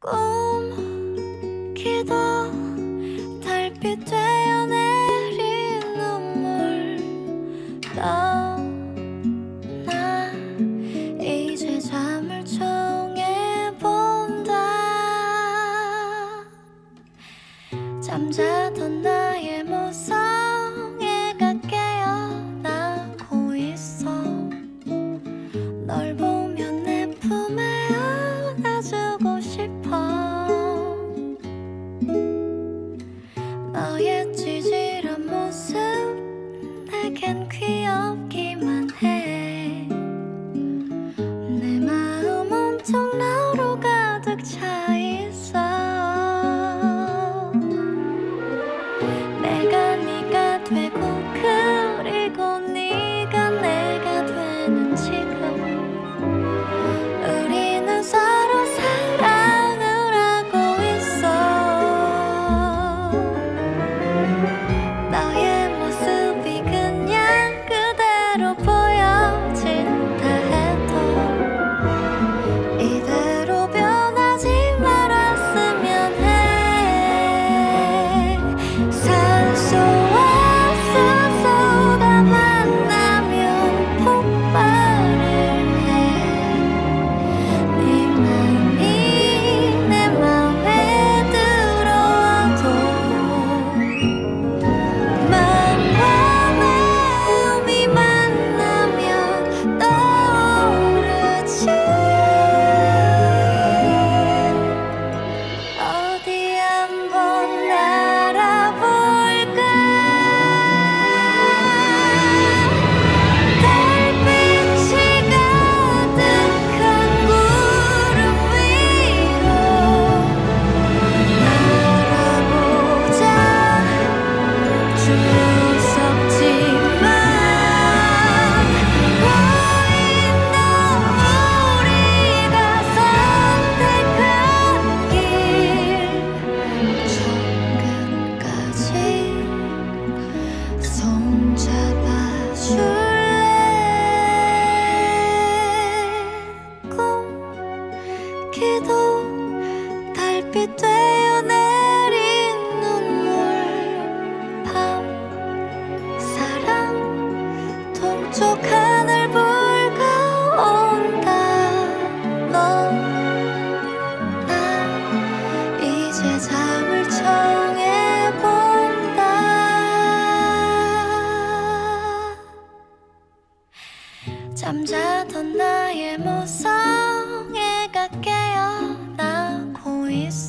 꿈 기도 달빛 되어 내린 눈물 너나. 이제 잠을 청해 본다. 잠자던 나의 모습 빛 되어 내린 눈물. 밤 사랑 동쪽 하늘 불가 온다. 넌나 이제 잠을 청해 본다. 잠자던 나의 모습. isso.